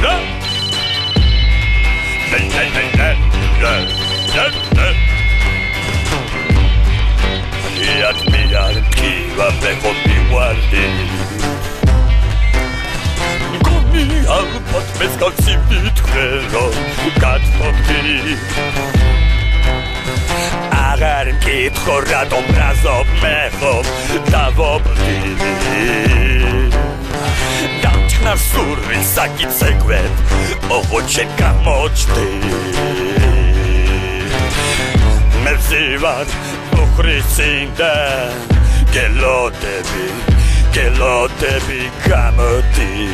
Έτσι, έτσι, έτσι, έτσι, έτσι, έτσι, έτσι, έτσι. Έτσι, έτσι, έτσι, έτσι. Έτσι, έτσι, έτσι. Έτσι, έτσι, έτσι. Έτσι, taki cegłek, owocieńka moczty. Mezywać ochrycyndę, gelotebi, gelotebi gamoty.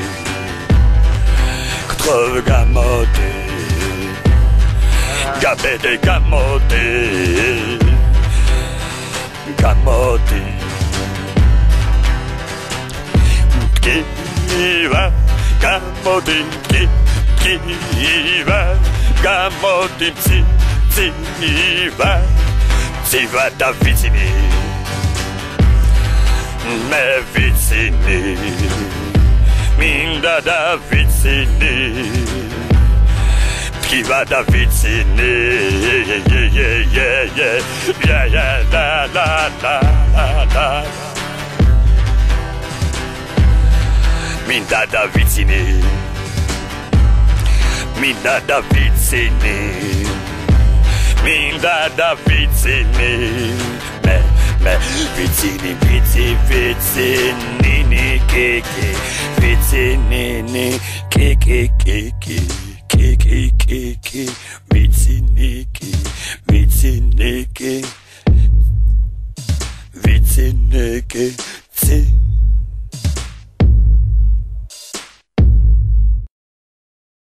Kto gamoty, gabedy gamoty, gamoty. Give me up. Gamotin, ki, ki, va. Gamotin, va. va ta Minda da Qui va Minda Davidsine Minda Davidsine Minda Davidsine Me, me vitini vitini viti Vitsini, vitsi, vitsinini Kiki Vitsinini Kiki, kiki Kiki, kiki Vitsiniki Vitsiniki Vitsiniki Vitsiniki